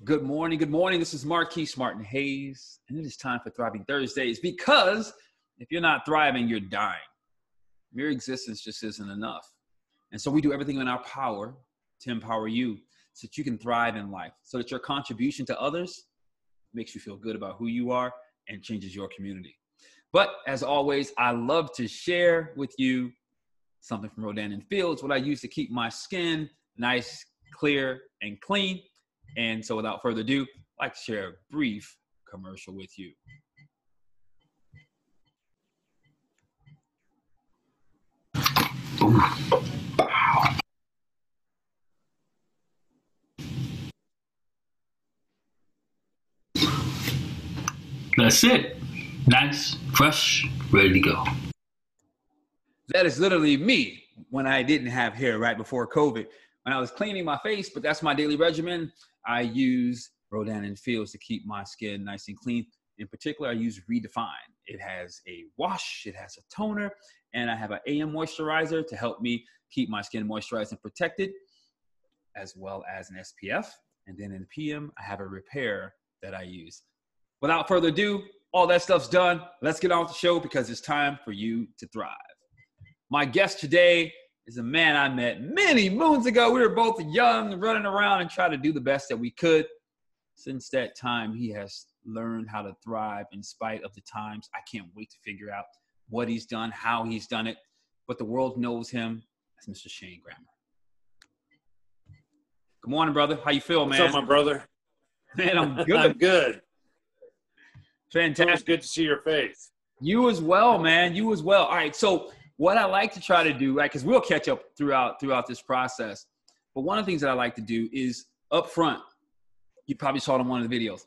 Good morning. Good morning. This is Marquese Martin Hayes, and it is time for Thriving Thursdays because if you're not thriving, you're dying. Mere existence just isn't enough. And so we do everything in our power to empower you so that you can thrive in life, so that your contribution to others makes you feel good about who you are and changes your community. But as always, I love to share with you something from Rodan and Fields, what I use to keep my skin nice, clear, and clean. And so without further ado, I'd like to share a brief commercial with you. That's it. Nice, fresh, ready to go. That is literally me when I didn't have hair right before COVID. When I was cleaning my face, but that's my daily regimen. I use Rodan and Fields to keep my skin nice and clean. In particular, I use Redefine. It has a wash, it has a toner, and I have an AM moisturizer to help me keep my skin moisturized and protected, as well as an SPF. And then in the PM, I have a repair that I use. Without further ado, all that stuff's done. Let's get on the show because it's time for you to thrive. My guest today is a man I met many moons ago. We were both young, running around and trying to do the best that we could. Since that time, he has learned how to thrive in spite of the times. I can't wait to figure out what he's done, how he's done it. But the world knows him as Mr. Shane Grammer. Good morning, brother. How you feel, man? What's up, my brother? Man, I'm good. I'm good. Fantastic. It's good to see your face. You as well, man. You as well. All right. So what I like to try to do, right, because we'll catch up throughout throughout this process. But one of the things that I like to do is up front, you probably saw it in one of the videos.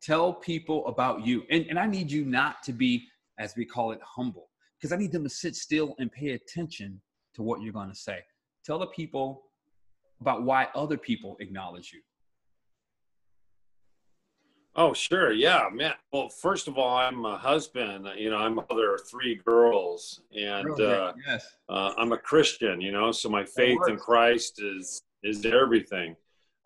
Tell people about you. And, and I need you not to be, as we call it, humble, because I need them to sit still and pay attention to what you're going to say. Tell the people about why other people acknowledge you. Oh, sure. Yeah, man. Well, first of all, I'm a husband. You know, I'm a mother of three girls, and uh, yes. uh, I'm a Christian. You know, so my faith in Christ is is everything.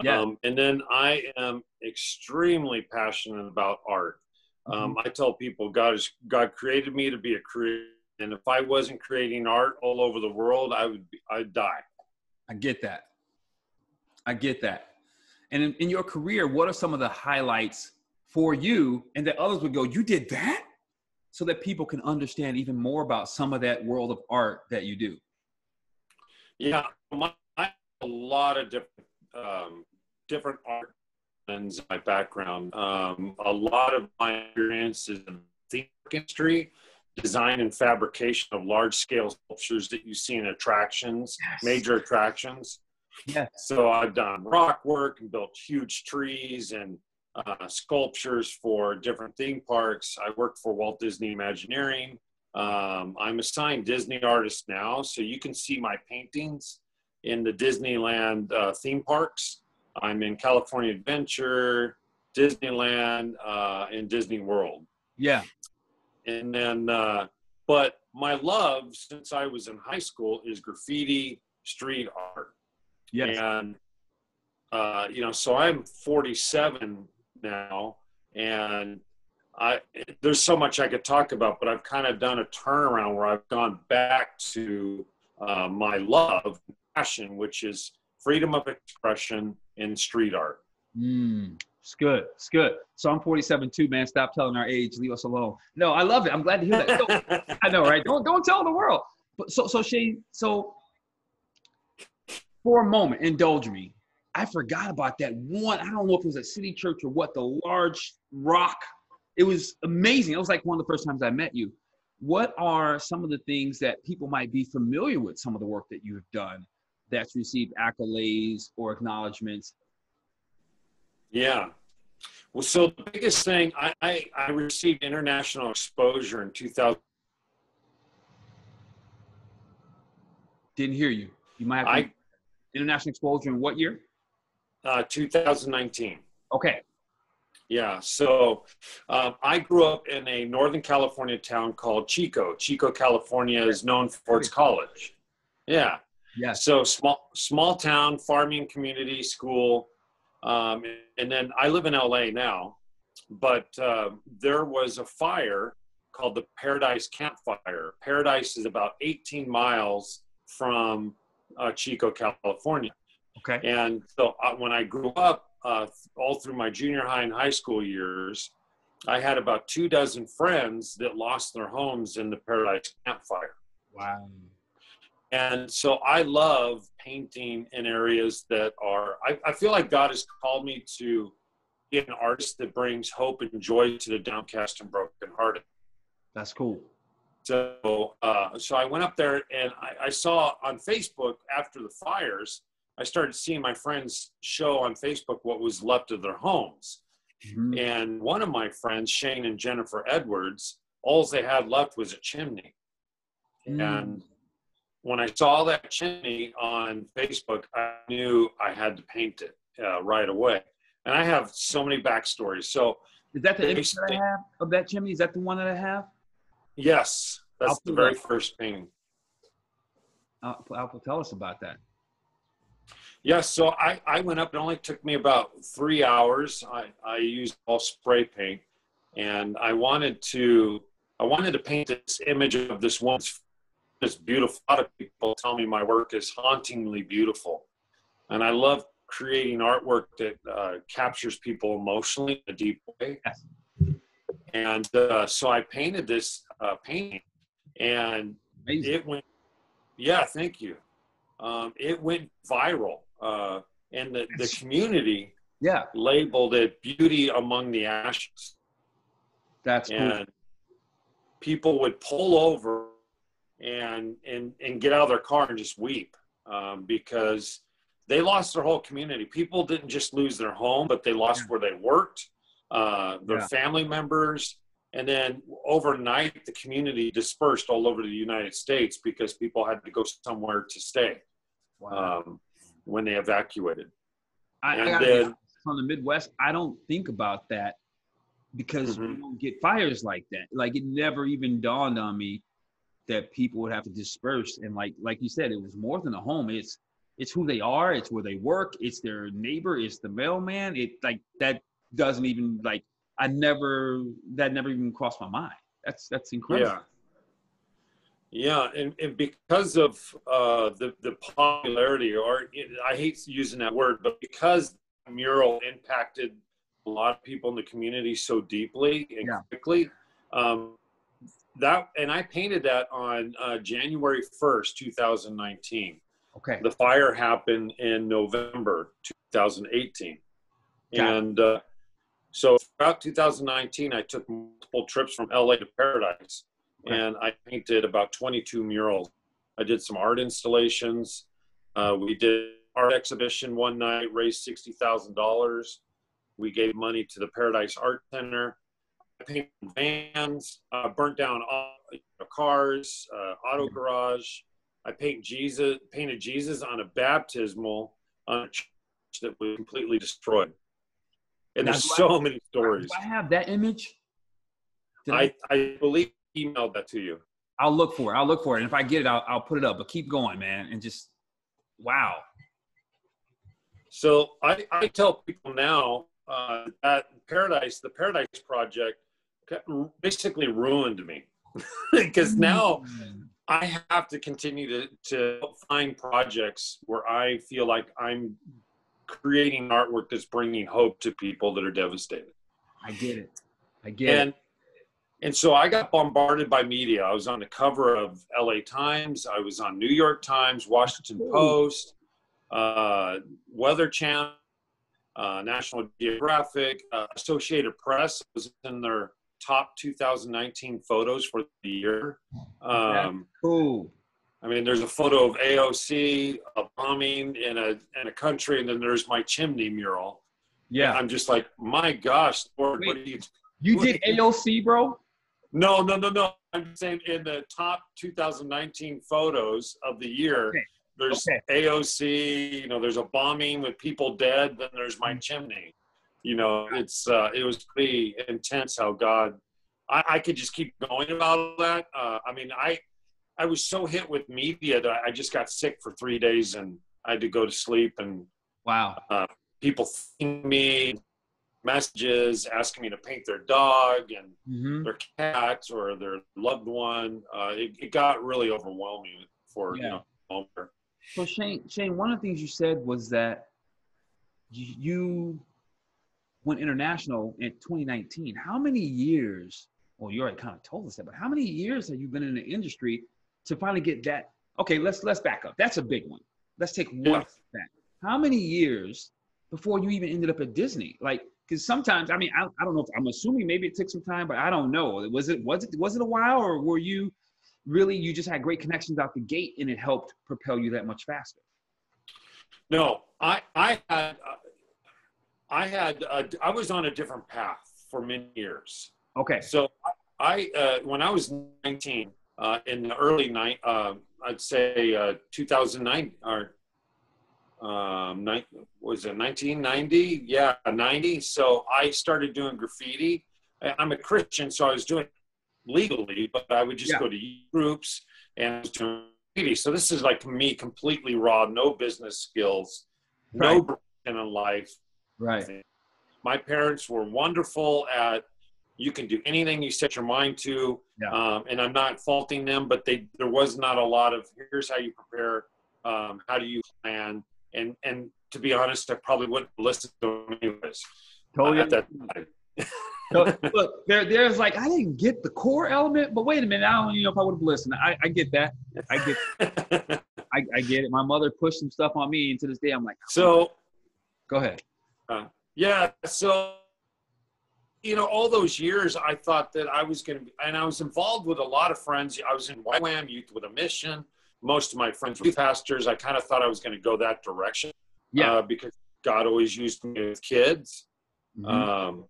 Yeah. Um, and then I am extremely passionate about art. Um, Mhm. I tell people God is God created me to be a creator, and if I wasn't creating art all over the world, I would be, I'd die. I get that. I get that. And in, in your career, what are some of the highlights for you and that others would go, you did that? So that people can understand even more about some of that world of art that you do. Yeah, my, I have a lot of different um, different art and my background. Um, a lot of my experience is in the industry, design and fabrication of large scale sculptures that you see in attractions, Yes. major attractions. Yes. So I've done rock work and built huge trees and uh, sculptures for different theme parks. I worked for Walt Disney Imagineering. Um, I'm a signed Disney artist now, so you can see my paintings in the Disneyland uh, theme parks. I'm in California Adventure, Disneyland, uh, and Disney World. Yeah. And then, uh, but my love since I was in high school is graffiti street art. Yes. And, uh, you know, so I'm 47 now, and I there's so much I could talk about, but I've kind of done a turnaround where I've gone back to uh, my love, passion, which is freedom of expression in street art. Mm, it's good. It's good. So I'm 47 too, man. Stop telling our age. Leave us alone. No, I love it. I'm glad to hear that. So, I know, right? Don't don't tell the world. But so so Shane, so for a moment, indulge me. I forgot about that one. I don't know if it was a city church or what, the large rock. It was amazing. It was like one of the first times I met you. What are some of the things that people might be familiar with, some of the work that you have done that's received accolades or acknowledgments? Yeah. Well, so the biggest thing I, I, I received international exposure in 2000. Didn't hear you. You might have I international exposure in what year? Uh, 2019. Okay. Yeah. So um, I grew up in a Northern California town called Chico. Chico, California is known for its college. Yeah. Yeah. So small, small town, farming community, school. Um, and then I live in LA now, but uh, there was a fire called the Paradise Campfire. Paradise is about 18 miles from uh, Chico, California. Okay. And so uh, when I grew up, uh, all through my junior high and high school years, I had about two dozen friends that lost their homes in the Paradise Campfire. Wow. And so I love painting in areas that are, I, I feel like God has called me to be an artist that brings hope and joy to the downcast and brokenhearted. That's cool. So, uh, so I went up there and I, I saw on Facebook after the fires, I started seeing my friends show on Facebook what was left of their homes. Mhm. And one of my friends, Shane and Jennifer Edwards, all they had left was a chimney. Mm. And when I saw that chimney on Facebook, I knew I had to paint it uh, right away. And I have so many backstories. So, Is that the image that I have of that chimney? Is that the one that I have? yes, that's I'll the very that- first painting. Alpha, tell us about that. Yes, so I, I went up. It only took me about three hours. I, I used all spray paint, and I wanted to I wanted to paint this image of this one. This beautiful. A lot of people tell me my work is hauntingly beautiful, and I love creating artwork that uh, captures people emotionally in a deep way. Yes. And uh, so I painted this uh, painting, and Amazing. it went yeah thank you um, it went viral uh, and the, the community yeah, labeled it beauty among the ashes that's cool. and people would pull over and and and get out of their car and just weep um, because they lost their whole community people didn't just lose their home but they lost Yeah. where they worked uh, their Yeah. family members and then overnight the community dispersed all over the united states because people had to go somewhere to stay Wow. um, when they evacuated I, I and gotta then- from the Midwest, I don't think about that because we Mhm. don't get fires like that. Like it never even dawned on me that people would have to disperse. And like like you said, it was more than a home. It's it's who they are. It's where they work. It's their neighbor. It's the mailman. It like that doesn't even like I never that never even crossed my mind. That's that's incredible. Yeah. Yeah, and, and because of uh, the the popularity, or I hate using that word, but because the mural impacted a lot of people in the community so deeply and Yeah. quickly, um, that and I painted that on uh, January first, two thousand nineteen. Okay. The fire happened in November 2018. Got it. And uh, so throughout 2019, I took multiple trips from LA to Paradise. And I painted about 22 murals. I did some art installations. Uh, we did art exhibition one night, raised $60,000. We gave money to the Paradise Art Center. I painted vans, uh, burnt down cars, uh, auto garage. I paint Jesus, painted Jesus on a baptismal on a church that was completely destroyed. And Now, there's do I- so many stories. Do I have that image? Did I, I believe emailed that to you. I'll look for it. I'll look for it. And if I get it, I'll, I'll put it up. But keep going, man. And just, wow. So I, I tell people now uh, that Paradise, the Paradise Project, basically ruined me because now I have to continue to, to find projects where I feel like I'm creating artwork that's bringing hope to people that are devastated. I get it. I get and it. And so I got bombarded by media. I was on the cover of LA Times. I was on New York Times, Washington Post, uh, Weather Channel, uh, National Geographic, uh, Associated Press was in their top 2019 photos for the year. Um, Cool. I mean, there's a photo of AOC, a bombing in a in a country, and then there's my chimney mural. Yeah. I'm just like, my gosh, Lord, what Wait. are you You did AOC, bro? No, no, no, no. I'm saying in the top 2019 photos of the year, Okay. there's Okay. AOC. You know, there's a bombing with people dead. Then there's my chimney. You know, it's uh, it was pretty intense how God. I, I could just keep going about that. Uh, I mean, I I was so hit with media that I just got sick for three days and I had to go to sleep and Wow. people thanking me, messages asking me to paint their dog and Mhm. their cat or their loved one. Uh, it, it got really overwhelming for you know. So Shane, Shane, one of the things you said was that you went international in 2019. How many years? Well, you already kind of told us that, but how many years have you been in the industry to finally get that? Okay, let's let's back up. That's a big one. Let's take one Yeah. step back. How many years before you even ended up at Disney? Like, because sometimes, I mean, I, I don't know. If, I'm assuming maybe it took some time, but I don't know. Was it was it was it a while, or were you really you just had great connections out the gate and it helped propel you that much faster? No, I I had uh, I had uh, I was on a different path for many years. Okay. So I uh, when I was 19 uh, in the early night, uh, I'd say uh, 2009 or um, nine, was it 1990? Yeah, 90. So I started doing graffiti. I'm a Christian, so I was doing it legally, but I would just Yeah. go to groups and I was doing graffiti. So this is like me completely raw, no business skills, no Right. in life. Right. My parents were wonderful at you can do anything you set your mind to, Yeah. um, and I'm not faulting them, but they there was not a lot of here's how you prepare, um, how do you plan, and and to be honest, I probably wouldn't listen to them anyways. Totally. uh, at that time. So, look, there, there's like I didn't get the core element, but wait a minute, I don't even know if I would have listened. I, I get that. I get, I, I get it. My mother pushed some stuff on me, and to this day, I'm like, so go ahead. yeah, so you know, all those years, I thought that I was going to be, and I was involved with a lot of friends. I was in YWAM Youth with a Mission. Most of my friends were pastors. I kind of thought I was going to go that direction. Yeah. uh, because God always used me with kids. Mhm. Um,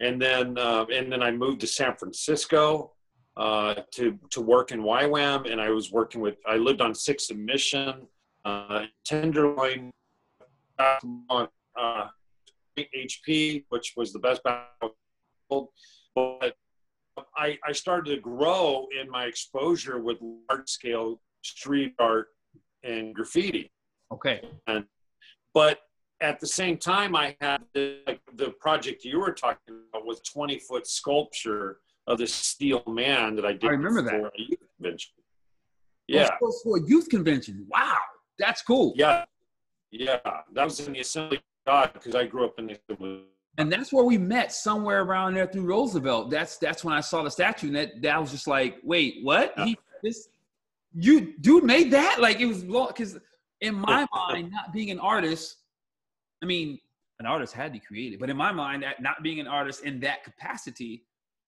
and then uh, and then I moved to San Francisco uh, to to work in YWAM, and I was working with. I lived on Sixth and Mission, uh, Tenderloin, uh, HP, which was the best battle. But I, I started to grow in my exposure with large scale street art and graffiti okay. but at the same time i had the, like the project you were talking about was 20 foot sculpture of this steel man that i did I remember for that. a youth convention oh, yeah Oh, for a youth convention. Wow, that's cool. yeah yeah that was in the assembly of god because i grew up in the assembly And that's where we met somewhere around there through Roosevelt. That's that's when I saw the statue, and that that was just like, wait, what? He this you dude made that? Like it was because in my mind, not being an artist, I mean, an artist had to create it, but in my mind, that not being an artist in that capacity,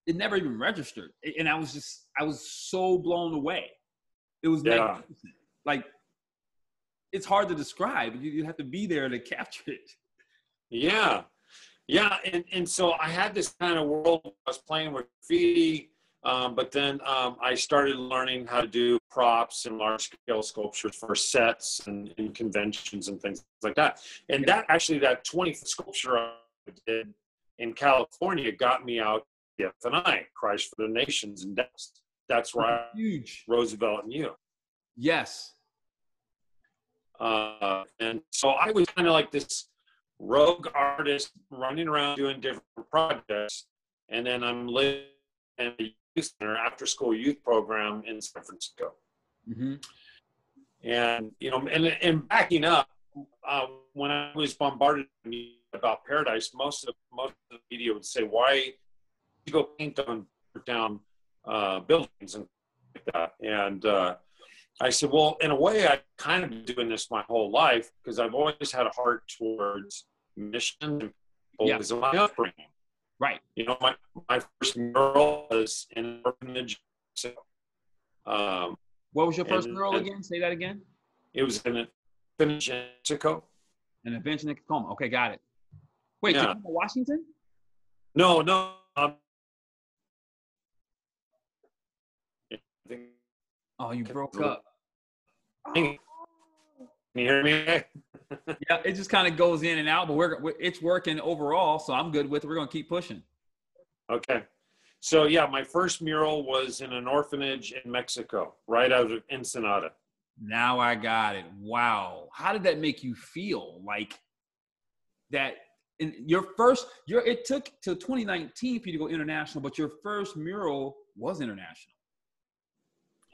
it never even registered, and I was just I was so blown away. It was Yeah. like it's hard to describe. You, you have to be there to capture it. Yeah, yeah, and and so I had this kind of world. I was playing with graffiti, um, but then um, I started learning how to do props and large scale sculptures for sets and, and conventions and things like that. And that actually, that 20 foot sculpture I did in California got me out to FNI, Christ for the Nations And Dallas. That's where I Huge. Roosevelt and you. Yes. Uh, and so I was kind of like this rogue artist running around doing different projects. And then I'm living in a youth center, after school youth program in San Francisco. hmm And, you know, and, and backing up, uh, when I was bombarded about Paradise, most of, most of the media would say, why you go paint on down uh, buildings and like that? And, uh, I said, well, in a way, I've kind of been doing this my whole life because I've always had a heart towards mission and people Yeah. because of my upbringing. Right. You know, my, my first mural was in an orphanage. So, um, What was your first And- mural again? Say that again. it was in an orphanage in Mexico. An invention in Tacoma. Okay, got it. Wait, Yeah. Tacoma, Washington? No, no. Um, Oh, you broke up. Can you hear me? Yeah, it just kind of goes in and out, but we're it's working overall, so I'm good with it. We're gonna keep pushing. Okay. So yeah, my first mural was in an orphanage in Mexico, right out of Ensenada. Now I got it. Wow. How did that make you feel? Like that in your first your it took till 2019 for you to go international, but your first mural was international.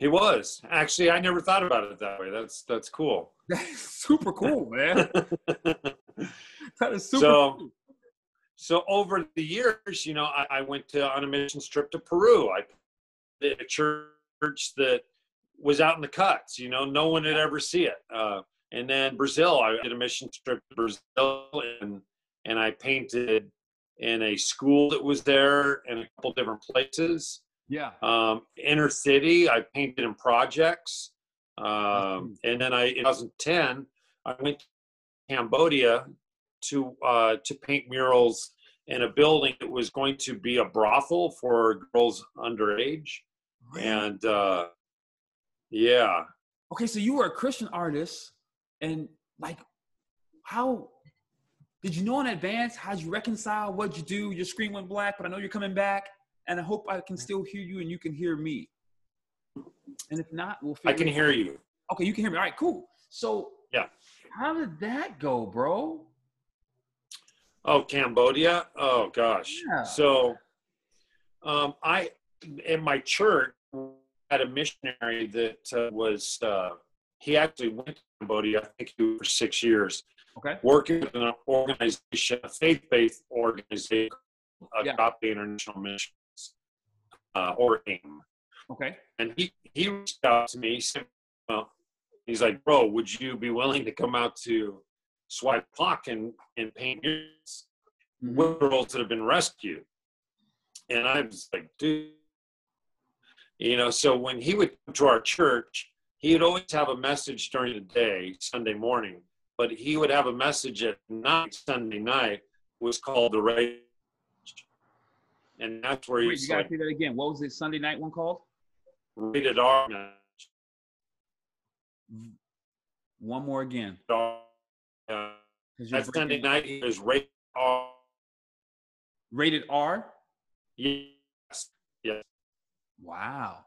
He was actually. I never thought about it that way. That's that's cool. That's super cool, man. that is super. So- cool. so over the years, you know, I, I went to on a mission trip to Peru. I did a church that was out in the cuts. You know, no one had ever see it. Uh, and then Brazil, I did a mission trip to Brazil, and and I painted in a school that was there and a couple different places. Yeah. Um, inner city, I painted in projects. Um, and then I, in 2010, I went to Cambodia to uh, to paint murals in a building that was going to be a brothel for girls underage. And uh, yeah, Okay, so you were a Christian artist, and like, how did you know in advance? How'd you reconcile? What'd you do? Your screen went black, but I know you're coming back, and I hope I can still hear you and you can hear me. And if not, we'll. I can hear you. Okay, you can hear me. All right, cool. So Yeah. how did that go, bro? Oh, Cambodia. Oh gosh. Yeah. So, um, I in my church had a missionary that uh, was uh, he actually went to Cambodia. I think he was for six years Okay. working with an organization, a faith-based organization, Yeah. Agape International Missions, uh, or AIM. Okay. And he he reached out to me. He said, "Well, he's like, bro, would you be willing to come out to Svay Pak and and paint murals?" Mhm. girls that have been rescued. And I was like, dude, you know, so when he would come to our church, he would always have a message during the day, Sunday morning, but he would have a message at night, Sunday night, was called the Rage. And that's where Wait, you gotta like, say that again. What was it Sunday night one called? rated R. One more again. Uh, That Sunday night, was rated R. Rated R. Yes. Yes. Wow.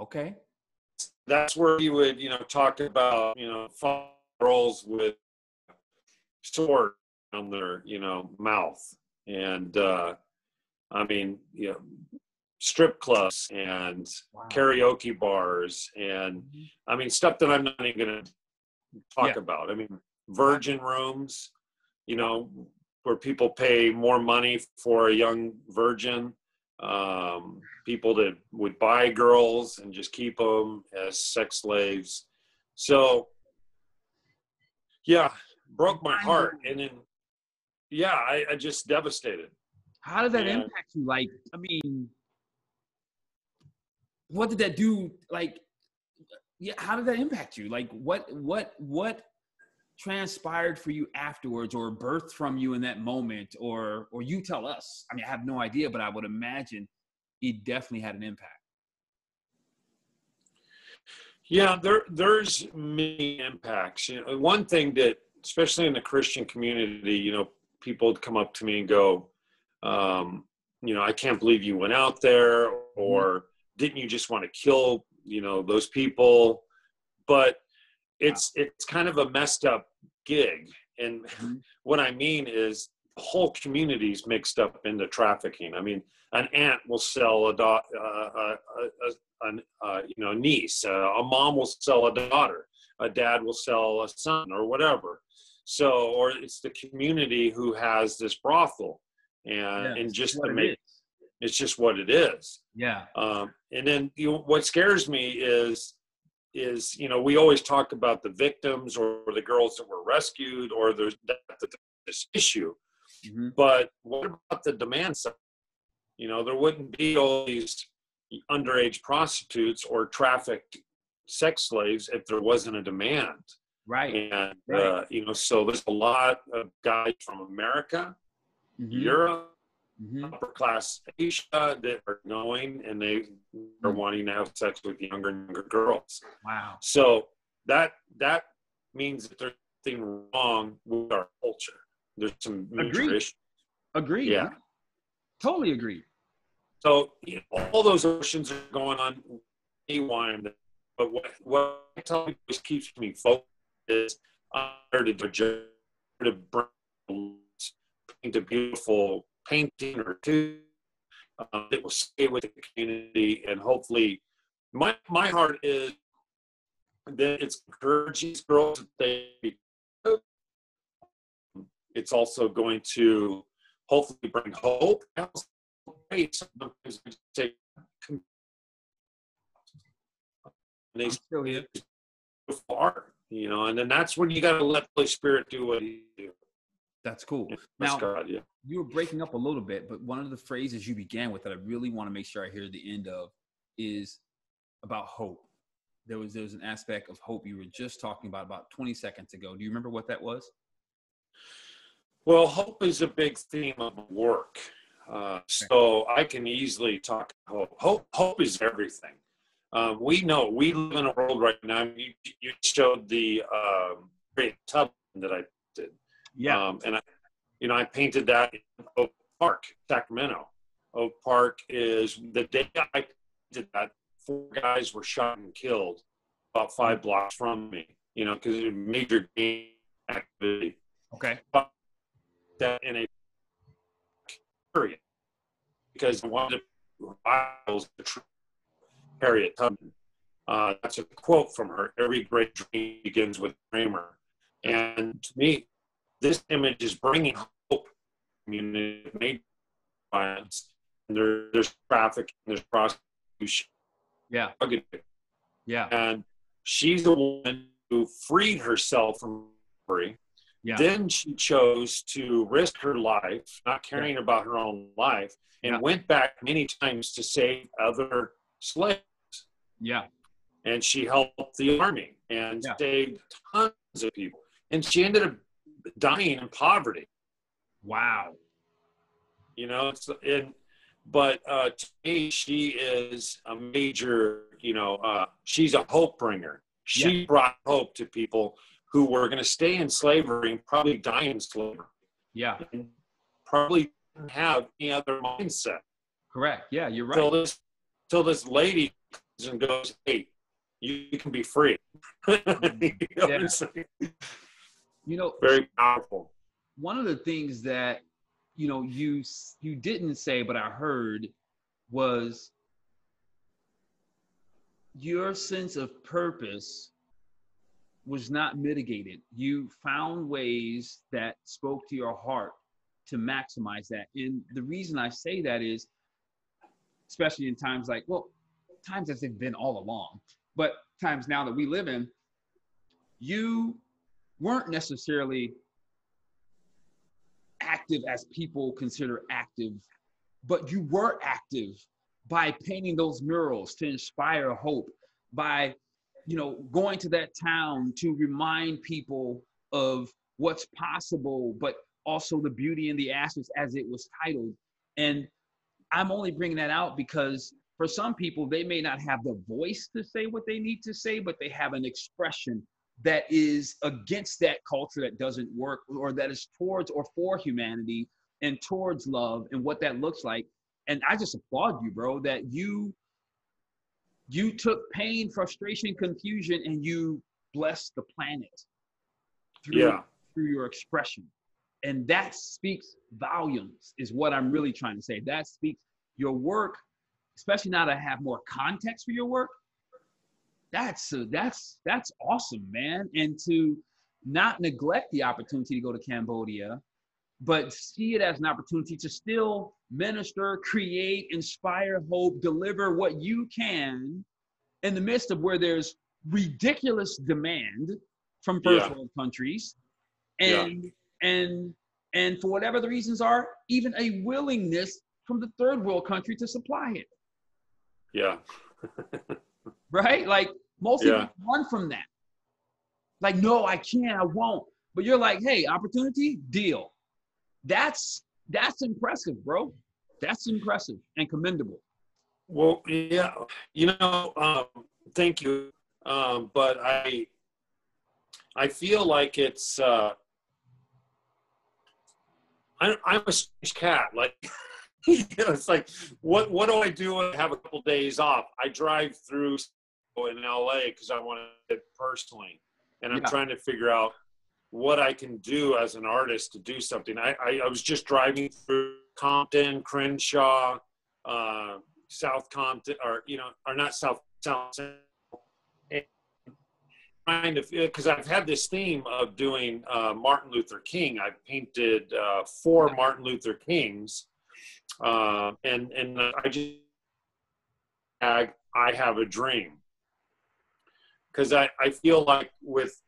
Okay. that's where you would, you know, talk about, you know, girls with sword on their, you know, mouth. And uh I mean, you know, strip clubs and Wow. karaoke bars and. I mean stuff that I'm not even gonna talk Yeah. about. I mean, virgin rooms, you know, where people pay more money for a young virgin. Um, people that would buy girls and just keep them as sex slaves. So, yeah, broke my heart. And then, yeah, I, I just devastated. How did that Yeah. impact you? Like, I mean, what did that do? Like, yeah, how did that impact you? Like, what, what, what transpired for you afterwards, or birthed from you in that moment, or, or you tell us? I mean, I have no idea, but I would imagine it definitely had an impact. Yeah, there there's many impacts. You know, one thing that, especially in the Christian community, you know, people would come up to me and go, um, you know, I can't believe you went out there, or didn't you just want to kill, you know, those people? But it's it's kind of a messed up gig, and Mhm. what I mean is whole communities mixed up into trafficking. I mean, an aunt will sell a, da- uh, a, a, a an, uh, you know, niece. Uh, a mom will sell a daughter. A dad will sell a son or whatever. So, or it's the community who has this brothel, and Yeah, and just to it make is. it's just what it is. Yeah. Um, and then you know, what scares me is is you know we always talk about the victims or the girls that were rescued or there's this issue Mhm. but what about the demand side? You know, there wouldn't be all these underage prostitutes or trafficked sex slaves if there wasn't a demand. Right. And, Right. uh, you know, so there's a lot of guys from America, Mhm. Europe, Mhm. upper class Asia that are going and they are wanting to have sex with younger and younger girls. Wow. So that that means that there's something wrong with our culture. There's some Agreed. issues. Agree. Yeah. man. Totally agree. So you know, all those oceans are going on. But what, what I tell people keeps me focused is to bring paint a beautiful painting or two uh, that will stay with the community and hopefully my my heart is that it's encouraging girls to stay it's also going to hopefully bring hope. Sometimes take they still. Far, you know, and then that's when you got to let the holy Spirit do what He do. That's cool. Yeah, now, God, yeah. you were breaking up a little bit, but one of the phrases you began with that I really want to make sure I hear the end of is about hope. There was there was an aspect of hope you were just talking about about 20 seconds ago. Do you remember what that was? Well, hope is a big theme of work. Uh, so I can easily talk hope. Hope, hope is everything. Um, we know we live in a world right now. You, you showed the um, great tub that I did. Yeah. Um, and I, you know, I painted that in Oak Park, Sacramento. Oak Park is the day I did that. Four guys were shot and killed about five blocks from me. You know, because it's a major game activity. Okay. But that in a period because one of the rivals, Harriet Tubman. Uh, that's a quote from her. Every great dream begins with a dreamer. And to me, this image is bringing hope. Community made violence, and there, there's traffic, and there's prostitution. Yeah. Yeah. And she's the woman who freed herself from free yeah. Then she chose to risk her life, not caring yeah. about her own life, and yeah. went back many times to save other slaves. Yeah. And she helped the army and saved tons of people. And she ended up dying in poverty. Wow. You know, it's and but uh, to me, she is a major. You know, uh, she's a hope bringer. She brought hope to people who were going to stay in slavery and probably die in slavery. Yeah. And probably didn't have any other mindset. Correct. Yeah, you're right. Till this, till this lady comes and goes, hey, you, you can be free. you, know yeah. You know, very powerful. One of the things that you know you you didn't say, but I heard was your sense of purpose was not mitigated. You found ways that spoke to your heart to maximize that. And the reason I say that is, especially in times like, well, times as they've been all along, but times now that we live in, you weren't necessarily active as people consider active, but you were active by painting those murals to inspire hope, by you know, going to that town to remind people of what's possible, but also the beauty in the ashes as it was titled. And I'm only bringing that out because for some people, they may not have the voice to say what they need to say, but they have an expression that is against that culture that doesn't work or that is towards or for humanity and towards love and what that looks like. And I just applaud you, bro, that you you took pain, frustration, confusion, and you blessed the planet through, yeah. through your expression. And that speaks volumes, is what I'm really trying to say. That speaks your work, especially now that I have more context for your work. That's uh, that's that's awesome, man. And to not neglect the opportunity to go to Cambodia, but see it as an opportunity to still minister, create, inspire, hope, deliver what you can in the midst of where there's ridiculous demand from first yeah. world countries and yeah. and and for whatever the reasons are even a willingness from the third world country to supply it yeah right like most yeah. people run from that like no i can't i won't but you're like hey opportunity deal that's that's impressive, bro. That's impressive and commendable. Well, yeah, you know, um, thank you, um, but I, I feel like it's, uh, I, I'm a strange cat. Like, you know, it's like, what what do I do when I have a couple days off? I drive through in LA because I want it personally, and I'm yeah. trying to figure out what I can do as an artist to do something. I, I, I was just driving through Compton, Crenshaw, uh, South Compton, or you know, or not South South. Kind of because I've had this theme of doing uh, Martin Luther King. I've painted uh, four Martin Luther Kings, uh, and and I just I have a dream because I, I feel like with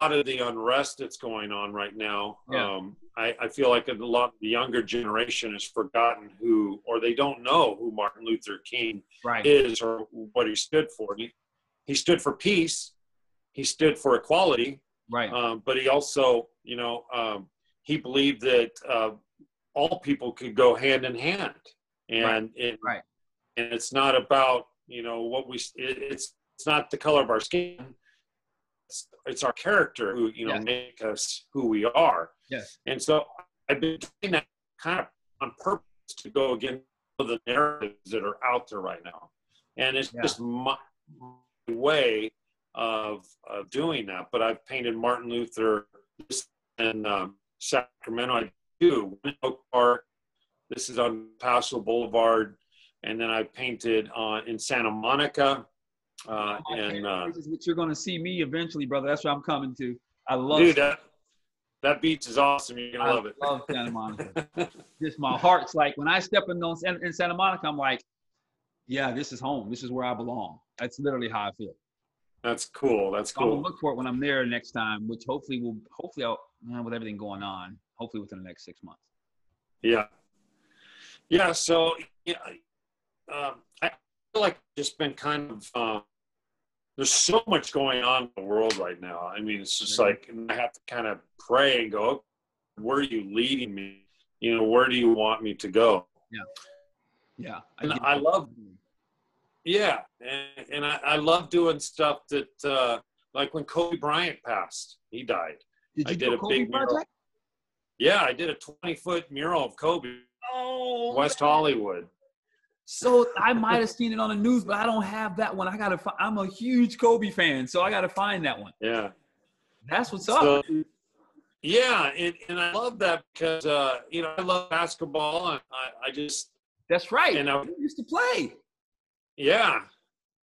a lot of the unrest that's going on right now, yeah. um, I, I feel like a lot of the younger generation has forgotten who, or they don't know who Martin Luther King right. is or what he stood for. He, he stood for peace. He stood for equality. Right. Um, but he also, you know, um, he believed that uh, all people could go hand in hand, and right. It, right. and it's not about you know what we. It, it's it's not the color of our skin. It's, it's our character who you know yes. make us who we are. Yes. And so I've been doing that kind of on purpose to go against the narratives that are out there right now, and it's yeah. just my, my way of, of doing that. But I've painted Martin Luther in um, Sacramento. I do Oak Park. This is on Paso Boulevard, and then I painted uh, in Santa Monica uh, and uh, this is what you're going to see me eventually, brother. That's where I'm coming to. I love dude that that beach is awesome. You're gonna I love it. Love Santa Monica. Just my heart's like when I step in on in Santa Monica, I'm like, yeah, this is home. This is where I belong. That's literally how I feel. That's cool. That's cool. I'll look for it when I'm there next time, which hopefully will hopefully I'll with everything going on, hopefully within the next six months. Yeah. Yeah. So yeah, um, I feel like just been kind of um, there's so much going on in the world right now. I mean, it's just like I have to kind of pray and go, where are you leading me? You know, where do you want me to go? Yeah. Yeah. I and I love, yeah. And, and I, I, love doing stuff that, uh, like when Kobe Bryant passed, he died. Did you I did a Kobe big project? Yeah, I did a 20 foot mural of Kobe. Oh, West Hollywood. So I might have seen it on the news, but I don't have that one. I gotta. I'm a huge Kobe fan, so I gotta find that one. Yeah, that's what's so, up. Yeah, and, and I love that because uh, you know I love basketball, and I, I just that's right. And I used to play. Yeah,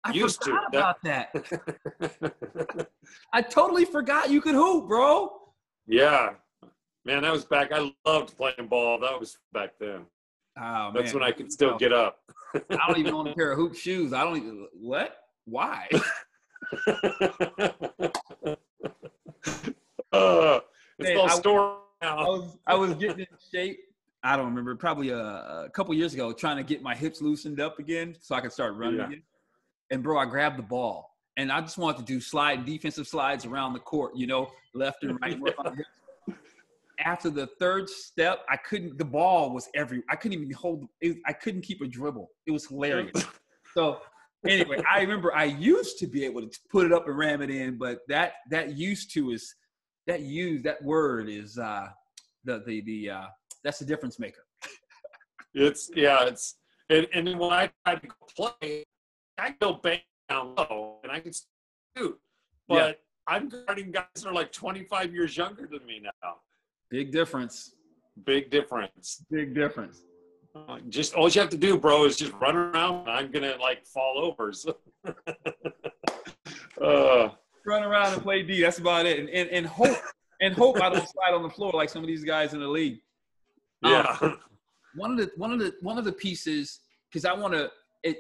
I used forgot to. about that. that. I totally forgot you could hoop, bro. Yeah, man, that was back. I loved playing ball. That was back then. Oh, That's when I could still get up. I don't even own a pair of hoop shoes. I don't even what? Why? uh, it's all store now. I was I was getting in shape. I don't remember, probably a, a, couple years ago, trying to get my hips loosened up again so I could start running yeah. again. And bro, I grabbed the ball and I just wanted to do slide defensive slides around the court, you know, left and right. After the third step, I couldn't. The ball was every. I couldn't even hold. It, I couldn't keep a dribble. It was hilarious. so anyway, I remember I used to be able to put it up and ram it in, but that that used to is that use that word is uh the the the uh that's the difference maker. it's yeah, it's and, and then when I tried to play, I go bang down low and I can shoot, but yeah. I'm guarding guys that are like 25 years younger than me now. Big difference. Big difference. Big difference. Uh, just all you have to do, bro, is just run around. I'm gonna like fall over. So. uh, run around and play D. That's about it. And and, and hope and hope I don't slide on the floor like some of these guys in the league. Yeah. Um, one of the one of the one of the pieces because I want to it.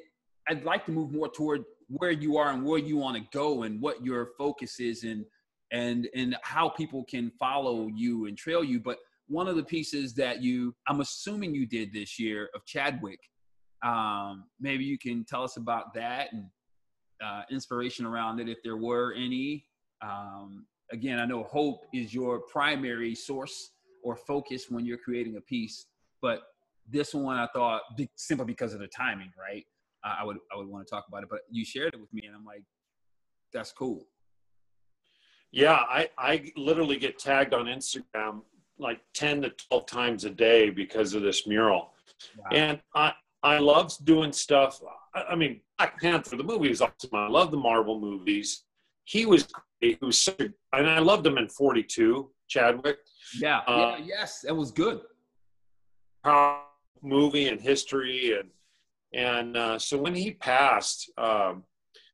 I'd like to move more toward where you are and where you want to go and what your focus is and and and how people can follow you and trail you. But one of the pieces that you i'm assuming you did this year of chadwick um, maybe you can tell us about that and uh, inspiration around it if there were any. Um, again i know hope is your primary source or focus when you're creating a piece but this one i thought simply because of the timing right? Uh, i would i would want to talk about it but you shared it with me and i'm like that's cool yeah, I, I literally get tagged on Instagram like 10 to 12 times a day because of this mural. Wow. And I, I love doing stuff. I, I, mean, Black Panther, the movie is awesome. I love the Marvel movies. he was he was such a, and I loved him in 42, Chadwick. Yeah, Uh, yeah, yes, that was good. Movie and history and and uh, so when he passed, um,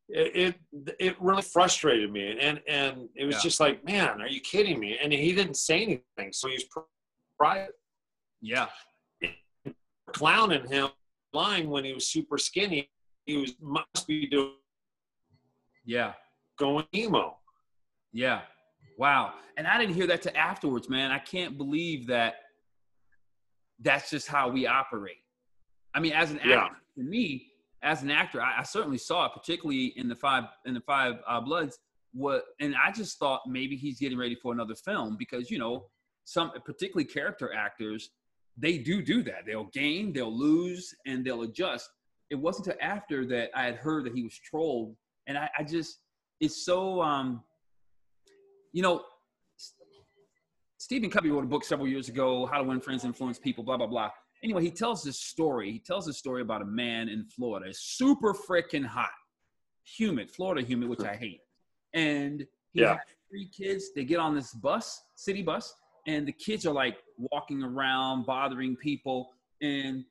it, it it really frustrated me and and it was Yeah. just like, man, are you kidding me? And he didn't say anything, so he's private Yeah, clowning him lying when he was super skinny. He was must be doing yeah, going emo. yeah. Wow. And I didn't hear that to afterwards, man. I can't believe that. That's just how we operate. I mean, as an actor, Yeah. to me, as an actor, I, I certainly saw it, particularly in the five in the five uh, bloods. What and I just thought maybe he's getting ready for another film because you know some particularly character actors they do do that. They'll gain, they'll lose, and they'll adjust. It wasn't until after that I had heard that he was trolled, and I, I just it's so um, you know. Stephen Covey wrote a book several years ago, How to Win Friends, Influence People, blah blah blah. Anyway, he tells this story. He tells this story about a man in Florida. It's super freaking hot, humid, Florida humid, which I hate. And he Yeah. has three kids. They get on this bus, city bus, and the kids are like walking around, bothering people, and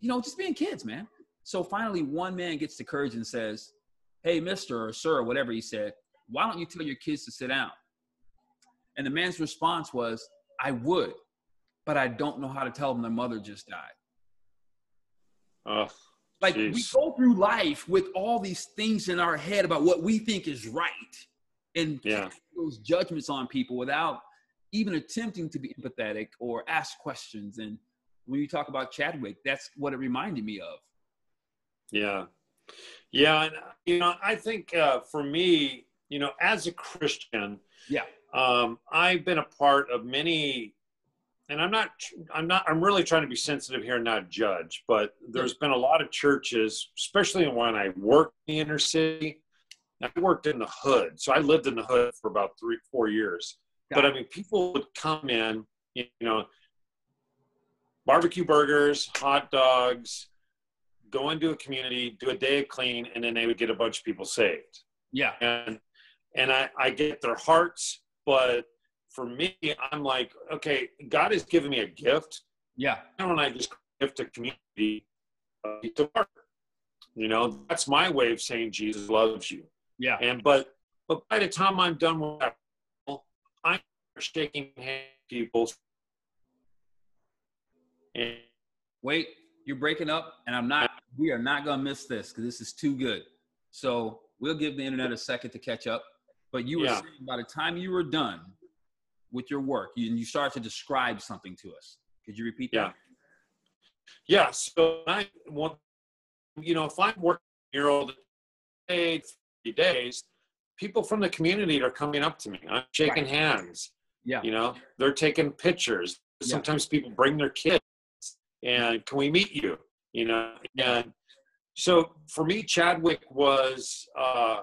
you know, just being kids, man. So finally, one man gets the courage and says, "Hey, Mister or Sir, or whatever he said, why don't you tell your kids to sit down?" And the man's response was, "I would, but I don't know how to tell them their mother just died." Oh, Like we go through life with all these things in our head about what we think is right, and Yeah. those judgments on people without even attempting to be empathetic or ask questions. And when you talk about Chadwick, that's what it reminded me of. Yeah. Yeah. And, you know, I think uh, for me, you know, as a Christian, Yeah. um, I've been a part of many, and I'm not, I'm not, I'm really trying to be sensitive here and not judge, but there's been a lot of churches, especially when I worked in the inner city. I worked in the hood. So I lived in the hood for about three, four years. But I mean, people would come in, you know, barbecue burgers, hot dogs, go into a community, do a day of clean, and then they would get a bunch of people saved. yeah, And and I, I get their hearts, but for me, I'm like, okay, God has given me a gift. yeah, Why don't I just gift a community piece of art? You know, that's my way of saying Jesus loves you. yeah, And but but by the time I'm done with that, I'm shaking hands people. And Wait, you're breaking up, and I'm not. We are not gonna miss this because this is too good. So we'll give the internet a second to catch up. But you were Yeah. saying by the time you were done with your work, you, and you started to describe something to us. Could you repeat Yeah. that? yeah, so I want you know, if I'm working the day, three days, people from the community are coming up to me. I'm shaking Right. hands. Yeah. You know, they're taking pictures. Yeah. Sometimes people bring their kids and can we meet you? You know, and so for me, Chadwick was uh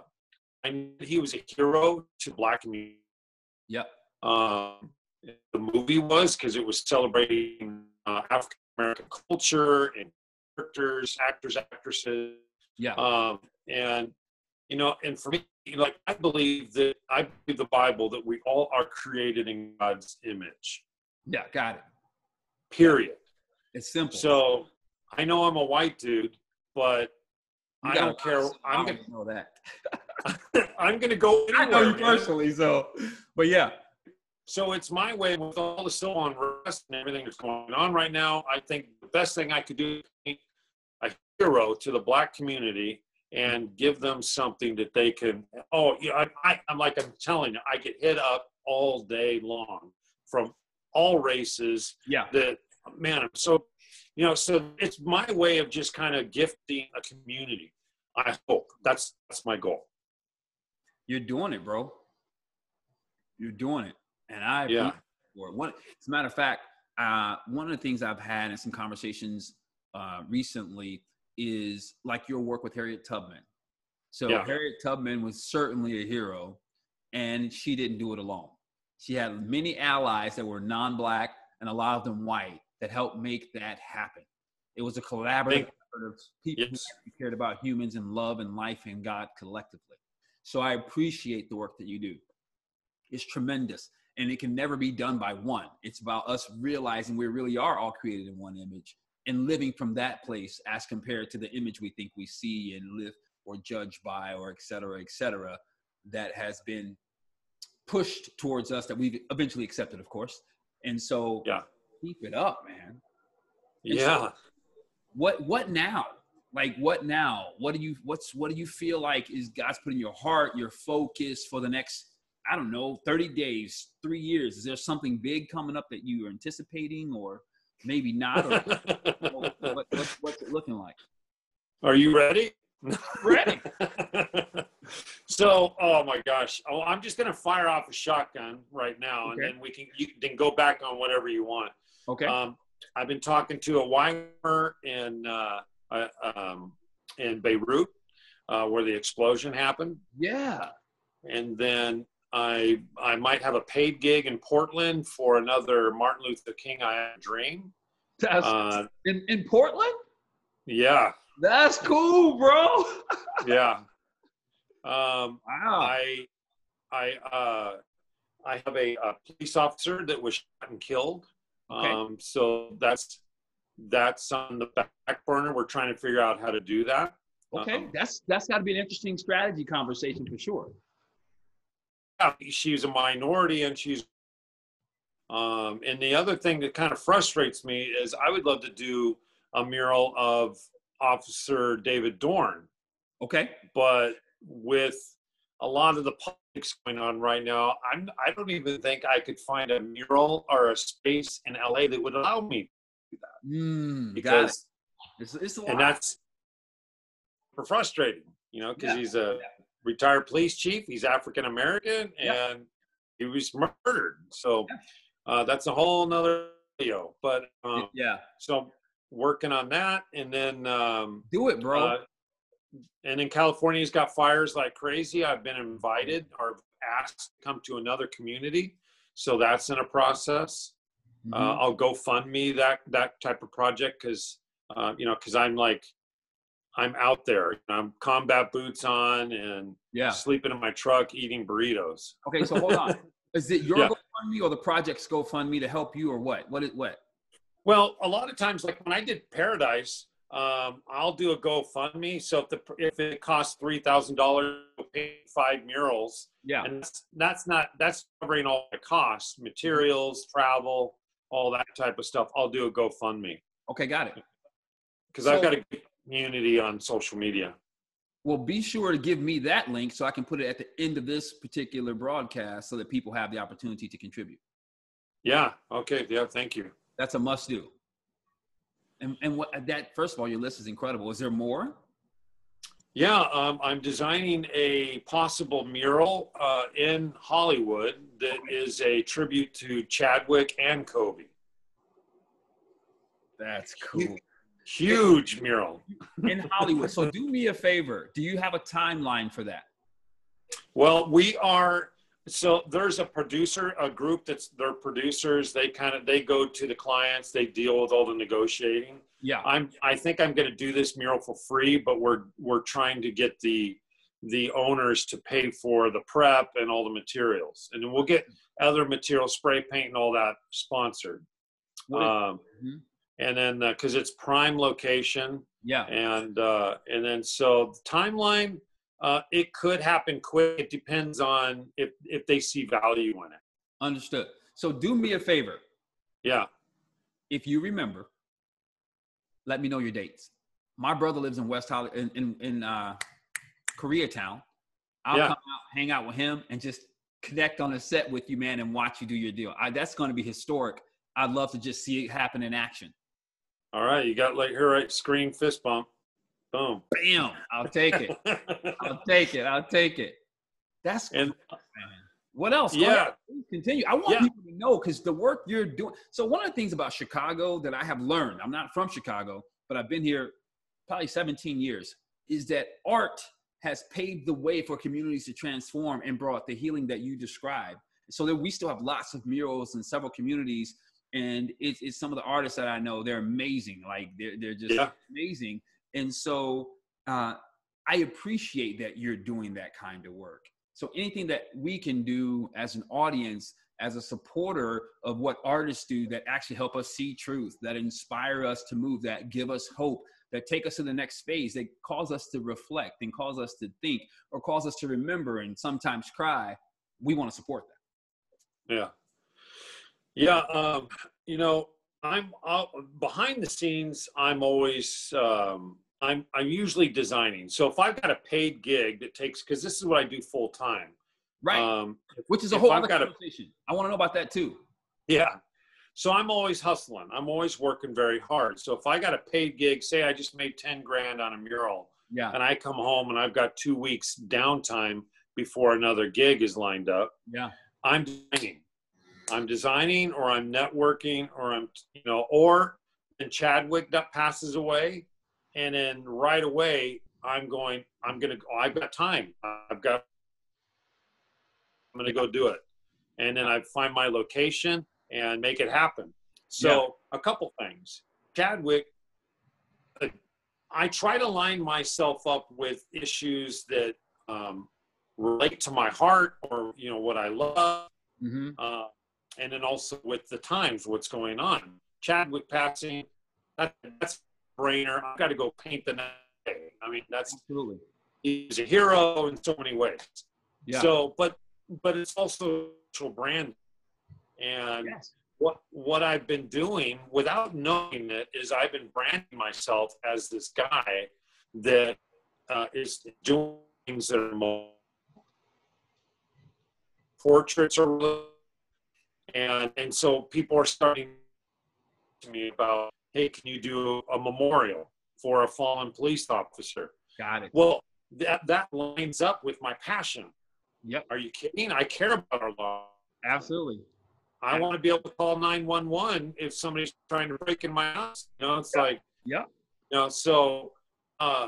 I knew he was a hero to black community. Yep. Um the movie was because it was celebrating uh, African American culture and characters, actors, actresses. Yeah. Um, and you know, and for me, like I believe that I believe the Bible that we all are created in God's image. yeah. Got it. Period. It's simple. So I know I'm a white dude, but You I don't care. I'm gonna know that. I'm gonna go. I know you anywhere, personally, so but yeah, So it's my way with all the civil unrest and everything that's going on right now. I think the best thing I could do is be a hero to the black community and give them something that they can. Oh, yeah, I, I, I'm like I'm telling you, I get hit up all day long from all races. yeah, That man, I'm so you know. So it's my way of just kind of gifting a community. I hope that's that's my goal. you're doing it, bro. You're doing it, and I Yeah. for. One, as a matter of fact, uh, one of the things I've had in some conversations uh, recently is like your work with Harriet Tubman. So Yeah. Harriet Tubman was certainly a hero, and she didn't do it alone. She had many allies that were non-black and a lot of them white that helped make that happen. It was a collaborative effort of people Yes. who cared about humans and love and life and God collectively. So I appreciate the work that you do. It's tremendous. And it can never be done by one. It's about us realizing we really are all created in one image and living from that place as compared to the image we think we see and live or judge by or et cetera, et cetera, that has been pushed towards us that we've eventually accepted, of course. And so Yeah. keep it up, man. And Yeah. so what what now? Like what now? What do you what's what do you feel like is God's put in your heart, your focus for the next, I don't know, 30 days, three years? Is there something big coming up that you are anticipating or maybe not? Or what, what, what- what's it looking like? Are you ready? Ready. so, oh my gosh. Oh, I'm just going to fire off a shotgun right now and then we can you can go back on whatever you want. Okay. Um, I've been talking to a winery in uh, uh, um, in Beirut uh, where the explosion happened, yeah. and then I I might have a paid gig in Portland for another Martin Luther King I Dream. That's Uh, in, in Portland? yeah, That's cool, bro. yeah. Um, Wow. I I uh, I have a, a police officer that was shot and killed. Okay. Um, so that's that's on the back burner. We're trying to figure out how to do that. Okay. um, that's that's got to be an interesting strategy conversation for sure. Yeah, she's a minority and she's um, and the other thing that kind of frustrates me is I would love to do a mural of Officer David Dorn, Okay. but with a lot of the politics going on right now, I'm I don't even think I could find a mural or a space in LA that would allow me Mm, got it. because It's, it's a lot. and that's frustrating, you know, because Yeah. he's a retired police chief, he's African American, Yeah. and he was murdered. So Yeah. uh, that's a whole nother video. But um, yeah. so working on that, and then um, Do it, bro. uh, and in California's got fires like crazy. I've been invited or asked to come to another community, so that's in a process. Mhm. Uh, I'll go fund me that that type of project because uh, you know because I'm like I'm out there. I'm combat boots on and yeah. sleeping in my truck eating burritos. Okay. So hold on. Is it your Yeah. GoFundMe or the project's GoFundMe to help you or what? What is what? Well, a lot of times, like when I did Paradise, um, I'll do a GoFundMe. So if the if it costs three thousand dollars, to pay five murals, Yeah. and that's, that's not that's covering all the costs, materials, travel, all that type of stuff. I'll do a GoFundMe Okay. Got it. because I've got good community on social media. Well, be sure to give me that link so I can put it at the end of this particular broadcast so that people have the opportunity to contribute. Yeah. Okay. Yeah. Thank you. That's a must do. And and what that first of all, your list is incredible. Is there more? Yeah, um, I'm designing a possible mural uh, in Hollywood that is a tribute to Chadwick and Kobe. That's cool. Huge mural. In Hollywood. So do me a favor. Do you have a timeline for that? Well, we are. So there's a producer, a group that's they're producers. They kind of they go to the clients. They deal with all the negotiating. Yeah. I'm. I think I'm going to do this mural for free, but we're we're trying to get the the owners to pay for the prep and all the materials, and then we'll get other material spray paint, and all that sponsored. Um, Mhm. And then because it's prime location, yeah. and uh, and then so the timeline uh, it could happen quick. It depends on if if they see value in it. Understood. So do me a favor. Yeah. If you remember, let me know your dates. My brother lives in West Hollywood in, in, in uh, Koreatown. I'll Yeah. come out, hang out with him, and just connect on a set with you, man, and watch you do your deal. I, that's going to be historic. I'd love to just see it happen in action. All right. You got like her right screen fist bump. Boom. Bam! I'll take it. I'll take it. I'll take it. That's and cool, man. What else? Yeah. Continue. I want Yeah. people to know because the work you're doing. So one of the things about Chicago that I have learned, I'm not from Chicago, but I've been here probably 17 years, is that art has paved the way for communities to transform and brought the healing that you described. So that we still have lots of murals in several communities, and it's, it's some of the artists that I know. They're amazing. Like they're they're just Yeah. amazing. And so uh, I appreciate that you're doing that kind of work. So anything that we can do as an audience, as a supporter of what artists do that actually help us see truth, that inspire us to move, that give us hope, that take us to the next phase, that cause us to reflect and cause us to think or cause us to remember and sometimes cry, we want to support that. Yeah. Yeah. Um, you know, I'm uh, behind the scenes. I'm always, um, I'm, I'm usually designing. So if I've got a paid gig that takes, cause this is what I do full time. Right. Um, Which is a whole I've other got a- conversation. I want to know about that too. Yeah. So I'm always hustling. I'm always working very hard. So if I got a paid gig, say I just made 10 grand on a mural Yeah. and I come home and I've got two weeks downtime before another gig is lined up, Yeah. I'm designing. I'm designing or I'm networking or I'm, you know, or and Chadwick that passes away. And then right away, I'm going, I'm going to, oh, I've got time. I've got, I'm going to go do it. And then I find my location and make it happen. So a couple things. Chadwick, uh, I try to line myself up with issues that um, relate to my heart or, you know, what I love Mm-hmm. uh, and then also with the times, what's going on. Chadwick passing, that, that's a brainer. I've got to go paint the next day. I mean, that's Absolutely. he's a hero in so many ways. Yeah. So, but but it's also social brand, and yes. what what I've been doing without knowing it is I've been branding myself as this guy that uh, is doing things that are more portraits are and and so people are starting to me about hey can you do a memorial for a fallen police officer Got it. well that that lines up with my passion Yep. are you kidding i care about our law Absolutely. I want to be able to call 911 if somebody's trying to break in my house. You know, it's like, Yeah. you know, so, uh,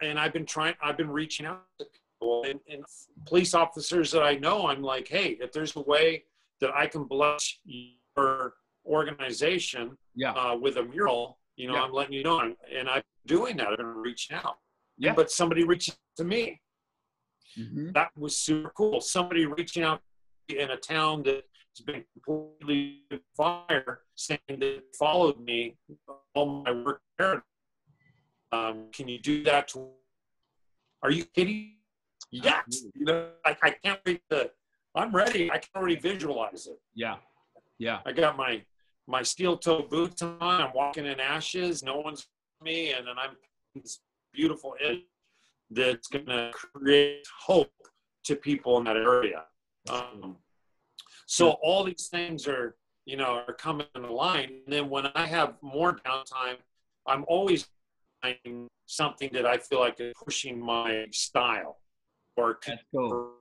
and I've been trying, I've been reaching out to people and, and police officers that I know. I'm like, hey, if there's a way that I can bless your organization Yeah. uh, with a mural, you know, Yeah. I'm letting you know. I'm, and I'm doing that. I've been reaching out. Yeah. But somebody reached out to me Mm-hmm. that was super cool. Somebody reaching out in a town that has been completely fire, saying that followed me all my work there. Um, can you do that? To, are you kidding? Yes. Absolutely. You know, I, I can't wait to. I'm ready. I can already visualize it. Yeah. Yeah. I got my my steel toe boots on. I'm walking in ashes. No one's me, and then I'm this beautiful image that's going to create hope to people in that area. Um, so all these things are, you know, are coming in line. And then when I have more downtime, I'm always finding something that I feel like is pushing my style or That's cool.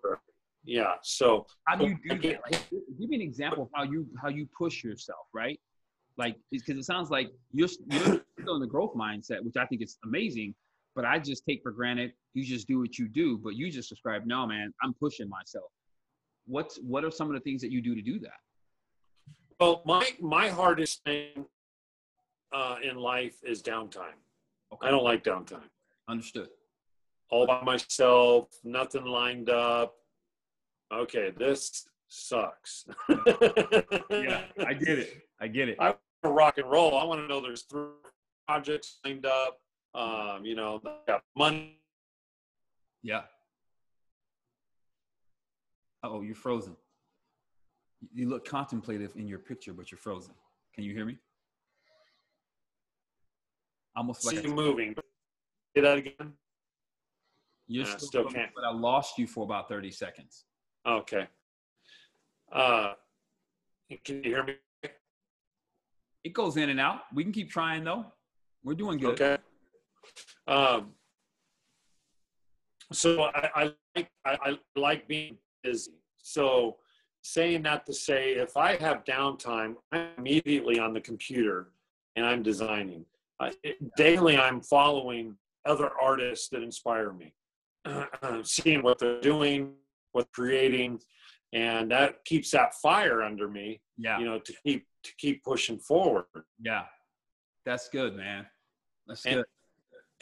Yeah. So How do you do that? Like, give me an example of how you how you push yourself, right? Like, because it sounds like you're, you're still in the growth mindset, which I think is amazing. But I just take for granted you just do what you do. But you just described, no, man, I'm pushing myself. What's what are some of the things that you do to do that? Well, my my hardest thing uh, in life is downtime. Okay. I don't like downtime. Understood. All by myself, nothing lined up. Okay, this sucks. Yeah, I get it. I get it. I rock and roll. I want to know there's three projects lined up. Um, you know, got money. Yeah. Oh, you're frozen. You look contemplative in your picture, but you're frozen. Can you hear me? Almost like See you moving. Say that again. you're Yeah, still, still can't. but I lost you for about 30 seconds. Okay. Uh, can you hear me? It goes in and out. We can keep trying though. We're doing good. Okay. Um, so I, I like I, I like being busy. So saying that to say, if I have downtime, I'm immediately on the computer and I'm designing. I, it, daily, I'm following other artists that inspire me, seeing what they're doing, what creating, and that keeps that fire under me. Yeah. You know, to keep to keep pushing forward. Yeah. That's good, man. That's And- good.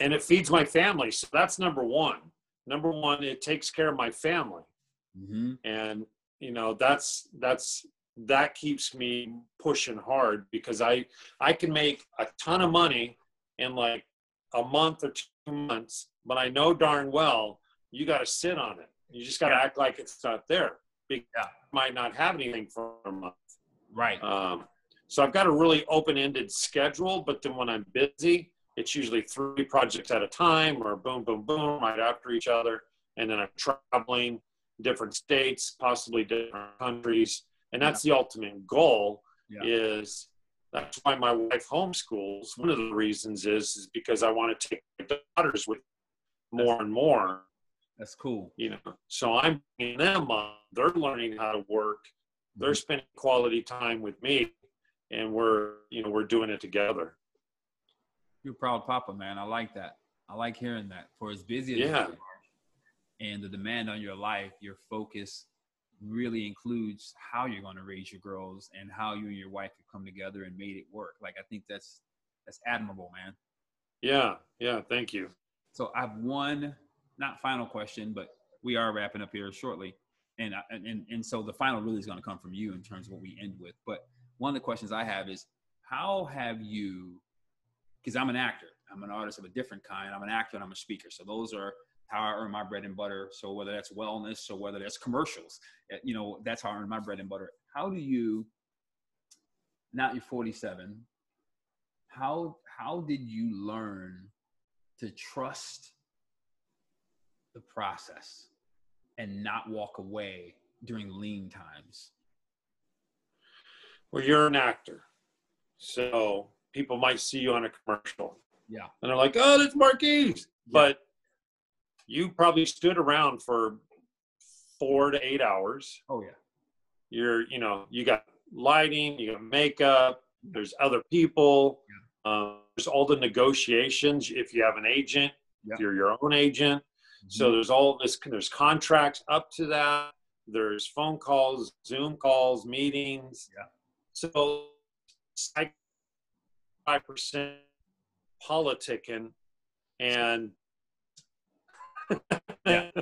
and it feeds my family. So that's number one. Number one, it takes care of my family, Mm-hmm. and you know that's that's that keeps me pushing hard because I I can make a ton of money in like a month or two months, but I know darn well you got to sit on it. You just got to Yeah. act like it's not there. Because Yeah. you might not have anything for a month. Right. Um, so I've got a really open-ended schedule, but then when I'm busy, it's usually three projects at a time or boom, boom, boom, right after each other. And then I'm traveling different states, possibly different countries. And that's the ultimate goal Yeah. is that's why my wife homeschools. One of the reasons is, is because I want to take my daughters with more and more That's cool. you know so i'm bringing them up they're learning how to work they're mm-hmm. spending quality time with me and we're you know we're doing it together You're a proud papa, man. I like that. I like hearing that. For as busy as Yeah. you are and the demand on your life, your focus really includes how you're going to raise your girls and how you and your wife have come together and made it work. Like I think that's that's admirable, man. yeah yeah thank you So I have one, not final question, but we are wrapping up here shortly, and and and, and so the final really is going to come from you in terms of what we end with. But one of the questions I have is, how have you? Because I'm an actor, I'm an artist of a different kind. I'm an actor and I'm a speaker. So those are how I earn my bread and butter. So whether that's wellness or whether that's commercials, eh, you know, that's how I earn my bread and butter. How do you? Now you're 47. How how did you learn to trust the process and not walk away during lean times. well you're an actor so people might see you on a commercial Yeah. and they're like oh that's Marquese but you probably stood around for four to eight hours Oh yeah. you're you know you got lighting you got makeup there's other people um, there's all the negotiations if you have an agent Yeah. if you're your own agent so there's all this there's contracts up to that there's phone calls zoom calls meetings Yeah. so five percent politicking and Yeah.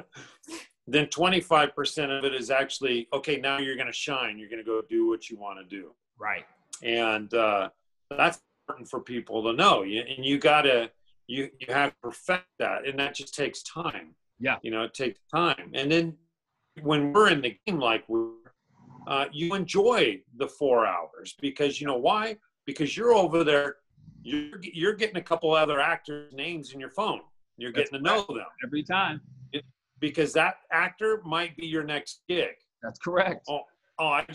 then 25% of it is actually okay now you're going to shine you're going to go do what you want to do right. and uh, that's important for people to know and you gotta you you have to perfect that and that just takes time. Yeah. you know it takes time. And then when we're in the game like we're uh, you enjoy the four hours because you know why? Because you're over there you're you're getting a couple other actors names in your phone. You're That's getting to know them. Every time. because that actor might be your next gig. That's correct. oh, oh, I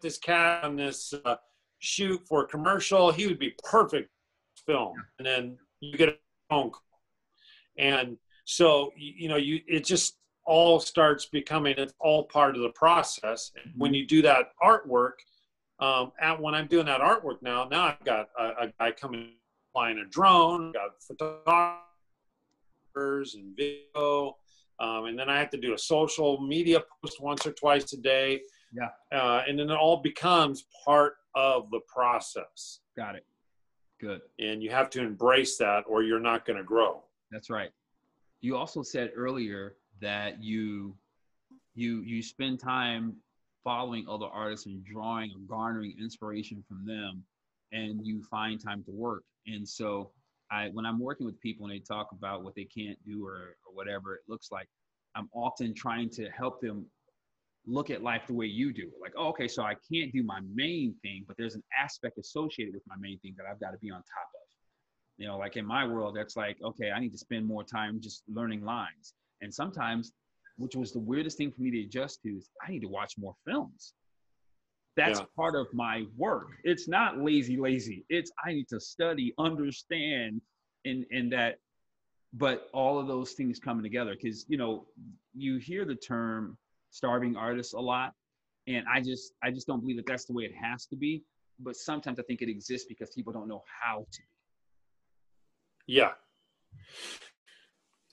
this cat on this uh, shoot for a commercial, he would be perfect film. And then you get a phone call, and so you, you know, you it just all starts becoming it's all part of the process. And when you do that artwork, um, at when I'm doing that artwork now, now I've got a, a guy coming flying a drone, got photographers and video. Um, and then I have to do a social media post once or twice a day. Yeah. Uh, and then it all becomes part of the process. Got it. Good. And you have to embrace that or you're not going to grow. That's right. You also said earlier that you you you spend time following other artists and drawing or garnering inspiration from them and you find time to work. And so I when I'm working with people and they talk about what they can't do or, or whatever it looks like, I'm often trying to help them look at life the way you do. Like, oh, okay, so I can't do my main thing, but there's an aspect associated with my main thing that I've got to be on top of. You know, like in my world, that's like, okay, I need to spend more time just learning lines. And sometimes, which was the weirdest thing for me to adjust to, is I need to watch more films. That's Yeah. part of my work. It's not lazy, lazy. It's I need to study, understand, and and that. But all of those things coming together, because you know, you hear the term starving artists a lot, and I just I just don't believe that that's the way it has to be. But sometimes I think it exists because people don't know how to. Yeah.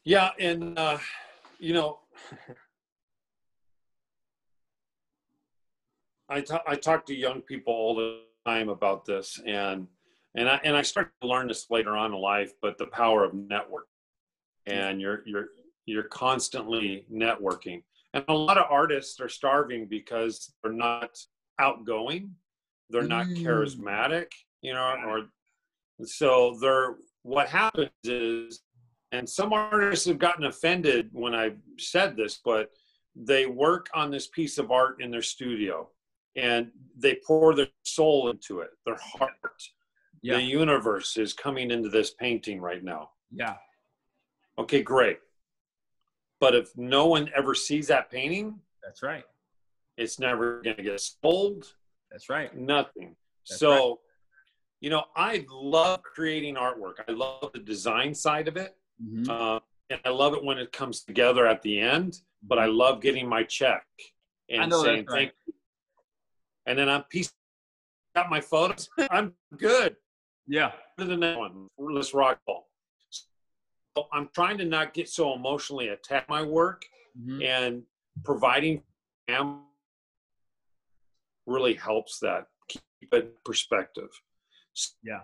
Yeah. And, uh, you know, I, I talk to young people all the time about this and and I and I started to learn this later on in life, but the power of network, and you're you're you're constantly networking, and a lot of artists are starving because they're not outgoing, they're not Mm. charismatic, you know, or so they're what happens is, and some artists have gotten offended when I said this, but they work on this piece of art in their studio and they pour their soul into it, their heart. Yeah. The universe is coming into this painting right now. Yeah. Okay, great. But if no one ever sees that painting, That's right. it's never going to get sold, That's right. nothing. That's so, right. you know, I love creating artwork. I love the design side of it. Mhm. Uh, and I love it when it comes together at the end, but I love getting my check and saying right. thank you. And then I'm piecing out my photos. I'm good. Yeah. to the next one. Let's rock ball. I'm trying to not get so emotionally attached to my work Mhm. and providing really helps that keep it perspective. Yeah.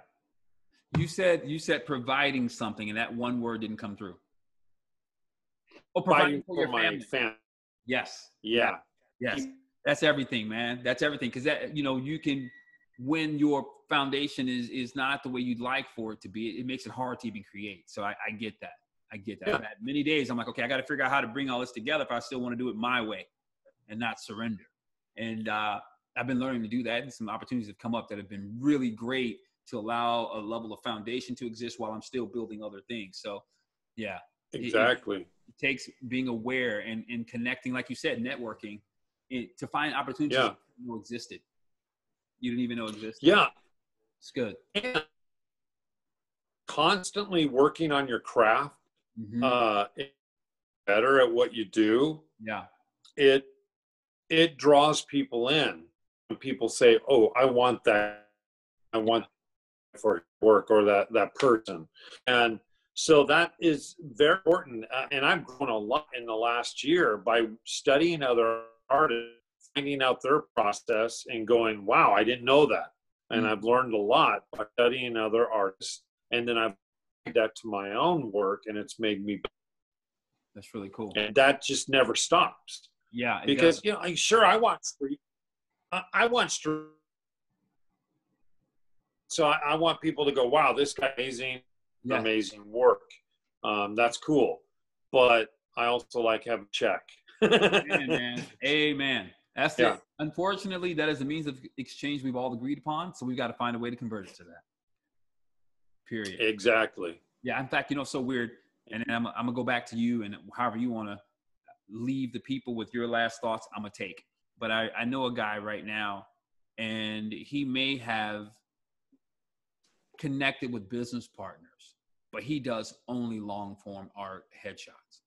You said you said providing something, and that one word didn't come through. Oh, providing Providing for your my family. family. Yes. Yeah. Yes. That's everything, man. That's everything. Because that you know you can when your foundation is is not the way you'd like for it to be. It makes it hard to even create. So I, I get that. I get that. Yeah. I've had many days. I'm like, okay, I got to figure out how to bring all this together if I still want to do it my way, and not surrender. And uh, I've been learning to do that, and some opportunities have come up that have been really great to allow a level of foundation to exist while I'm still building other things. So, yeah, it- Exactly. it takes being aware and, and connecting, like you said, networking it, to find opportunities Yeah. that you didn't know existed. You didn't even know existed. Yeah. It's good. And constantly working on your craft, Mhm. uh, better at what you do. yeah. it it draws people in people say oh i want that i want for work or that that person and so that is very important Uh, and i've grown a lot in the last year by studying other artists finding out their process and going wow i didn't know that and Mm. i've learned a lot by studying other artists and then i've that to my own work and it's made me That's really cool. and that just never stops Yeah. because does. you know, I- sure, I want street. I, I want street. So I, I want people to go, "Wow, this guy amazing, Yeah. amazing work. Um, that's cool." But I also like have a check. Amen, man. Amen. That's Yeah. it. Unfortunately, that is a means of exchange we've all agreed upon. So we've got to find a way to convert it to that. Period. exactly. Yeah, in fact, you know, so weird. And then I'm, I'm gonna go back to you, and however you want to leave the people with your last thoughts, I'm gonna take. But I, I know a guy right now, and he may have connected with business partners, but he does only long form art headshots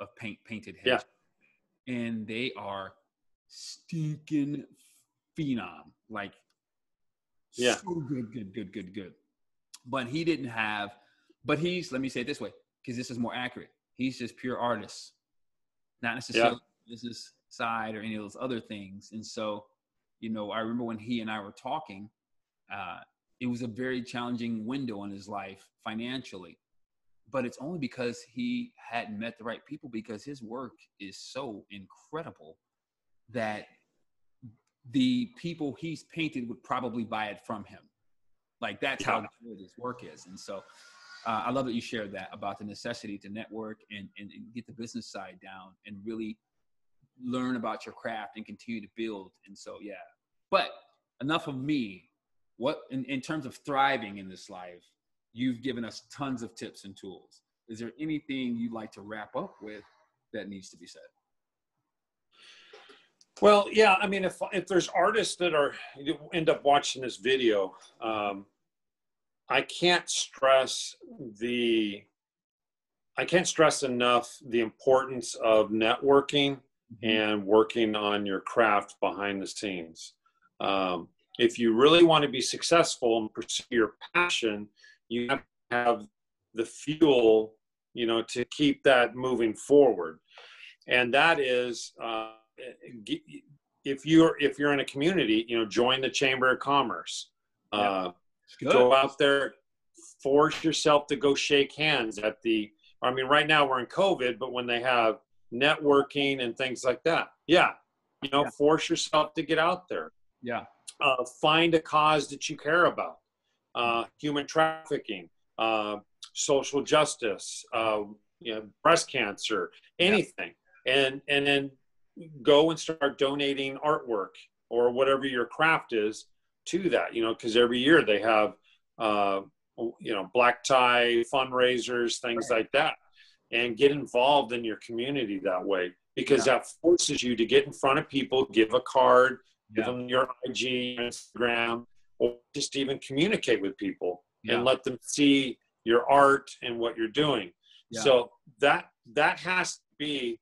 of paint painted Yeah. and they are stinking phenom, like Yeah. so good, good, good, good, good. But he didn't have but he's let me say it this way because this is more accurate. He's just pure artist not necessarily business side or any of those other things. And so you know i remember when he and i were talking uh, it was a very challenging window in his life financially. But it's only because he hadn't met the right people because his work is so incredible that the people he's painted would probably buy it from him like that's how good his work is and so uh, I love that you shared that about the necessity to network and, and, and get the business side down and really learn about your craft and continue to build. And so, yeah. But enough of me. What in, in terms of thriving in this life, you've given us tons of tips and tools. Is there anything you'd like to wrap up with that needs to be said? Well, yeah. I mean, if if there's artists that are end up watching this video, um, I can't stress the I can't stress enough the importance of networking and working on your craft behind the scenes. Um, if you really want to be successful and pursue your passion, you have to have the fuel, you know, to keep that moving forward. And that is, uh, if you're if you're in a community, you know, join the Chamber of Commerce. Uh, Go out there, force yourself to go shake hands at the. I mean, right now we're in COVID, but when they have networking and things like that, yeah, you know, Yeah. force yourself to get out there. Yeah. Uh, find a cause that you care about. Uh, human trafficking, uh, social justice, uh, you know, breast cancer, anything, and and then go and start donating artwork or whatever your craft is to that. You know, because every year they have, uh, you know, black tie fundraisers, things like that, and get involved in your community that way because that forces you to get in front of people, give a card, give them your IG, Instagram, or just even communicate with people Yeah. and let them see your art and what you're doing. Yeah. So that that has to be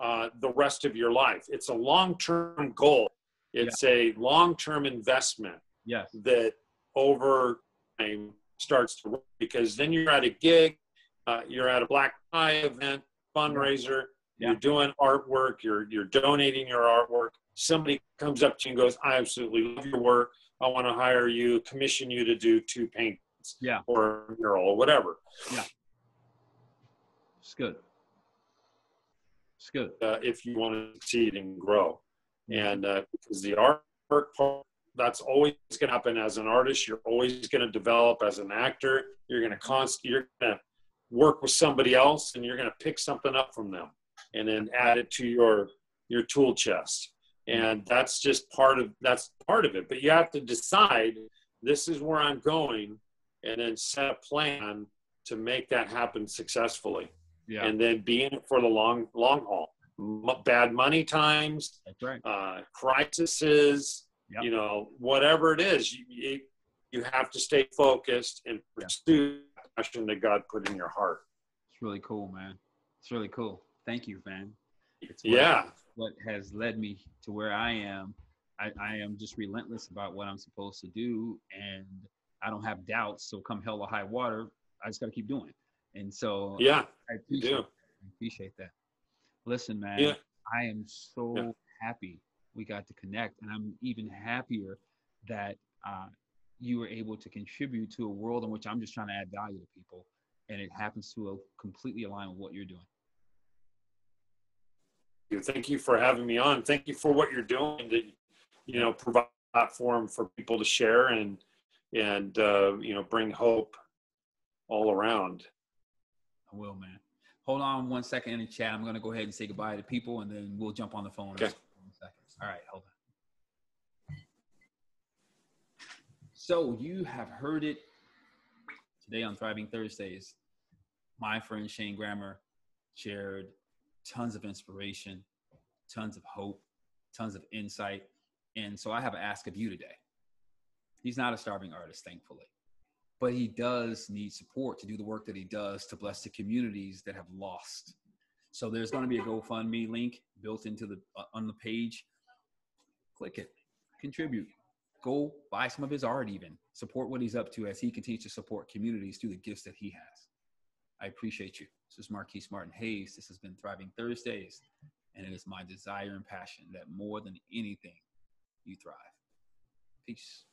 uh, the rest of your life. It's a long-term goal. It's a long-term investment Yes. that over time starts to work because then you're at a gig, uh, you're at a black tie event fundraiser, Yeah. you're doing artwork, you're you're donating your artwork. Somebody comes up to you and goes, "I absolutely love your work. I want to hire you, commission you to do two paintings Yeah. or a mural or whatever." Yeah. It's good. Good. uh, if you want to succeed and grow. And uh, because the art part, that's always going to happen as an artist. You're always going to develop as an actor. You're going to const. You're going to work with somebody else, and you're going to pick something up from them, and then add it to your your tool chest. And that's just part of that's part of it. But you have to decide this is where I'm going, and then set a plan to make that happen successfully Yeah. and then be in it for the long long haul. M- bad money times, That's right. uh, crises, Yep. you know, whatever it is, you, you, you have to stay focused and Yeah. pursue the passion that God put in your heart. It's really cool, man. It's really cool. Thank you, man. It's what, Yeah, what has led me to where I am. I, I am just relentless about what I'm supposed to do, and I don't have doubts. So come hell or high water, I just got to keep doing it. And so yeah, I you appreciate, do. I appreciate that. Listen, man, Yeah. I am so Yeah. happy we got to connect, and I'm even happier that uh, you were able to contribute to a world in which I'm just trying to add value to people, and it happens to a, completely align with what you're doing. Thank you for having me on. Thank you for what you're doing to, you know, provide a platform for people to share and and uh, you know bring hope all around. I will, man. Hold on one second in the chat. I'm going to go ahead and say goodbye to people, and then we'll jump on the phone. Okay. All right, hold on. So you have heard it today on Thriving Thursdays. My friend Shane Grammer shared tons of inspiration, tons of hope, tons of insight. And so I have an ask of you today. He's not a starving artist, thankfully but he does need support to do the work that he does to bless the communities that have lost. So there's going to be a GoFundMe link built into the uh, on the page. Click it, contribute, go buy some of his art, even support what he's up to as he continues to support communities through the gifts that he has. I appreciate you. This is Marquese Martin Hayes. This has been Thriving Thursdays, and it is my desire and passion that more than anything, you thrive. Peace.